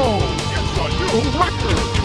Michael. It's a new record.